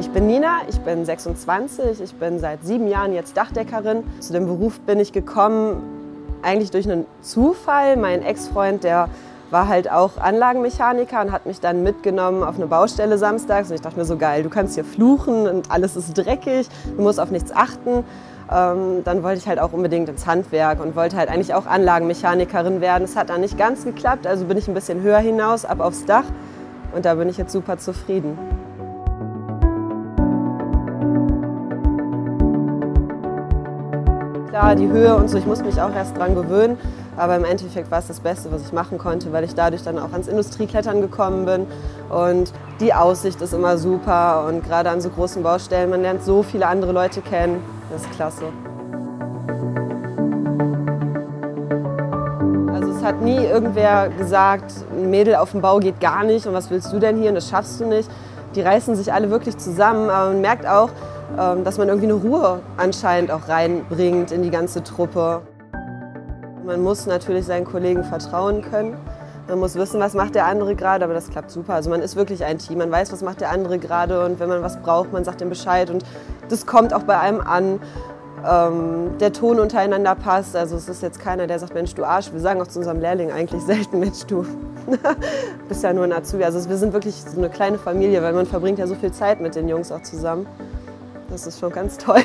Ich bin Nina, ich bin 26, ich bin seit sieben Jahren jetzt Dachdeckerin. Zu dem Beruf bin ich gekommen eigentlich durch einen Zufall. Mein Ex-Freund, der war halt auch Anlagenmechaniker und hat mich dann mitgenommen auf eine Baustelle samstags. Und ich dachte mir so geil, du kannst hier fluchen und alles ist dreckig, du musst auf nichts achten. Ähm, dann wollte ich halt auch unbedingt ins Handwerk und wollte halt eigentlich auch Anlagenmechanikerin werden. Es hat dann nicht ganz geklappt, also bin ich ein bisschen höher hinaus, ab aufs Dach. Und da bin ich jetzt super zufrieden. Klar, die Höhe und so, ich muss mich auch erst dran gewöhnen. Aber im Endeffekt war es das Beste, was ich machen konnte, weil ich dadurch dann auch ans Industrieklettern gekommen bin. Und die Aussicht ist immer super und gerade an so großen Baustellen, man lernt so viele andere Leute kennen. Das ist klasse. Also es hat nie irgendwer gesagt, ein Mädel auf dem Bau geht gar nicht und was willst du denn hier und das schaffst du nicht. Die reißen sich alle wirklich zusammen, aber man merkt auch, dass man irgendwie eine Ruhe anscheinend auch reinbringt in die ganze Truppe. Man muss natürlich seinen Kollegen vertrauen können. Man muss wissen, was macht der andere gerade, aber das klappt super. Also man ist wirklich ein Team, man weiß, was macht der andere gerade und wenn man was braucht, man sagt ihm Bescheid und das kommt auch bei einem an. Ähm, der Ton untereinander passt, also es ist jetzt keiner, der sagt, Mensch, du Arsch. Wir sagen auch zu unserem Lehrling eigentlich selten, Mensch, du bist ja nur ein Azubi. Also wir sind wirklich so eine kleine Familie, weil man verbringt ja so viel Zeit mit den Jungs auch zusammen. Das ist schon ganz toll.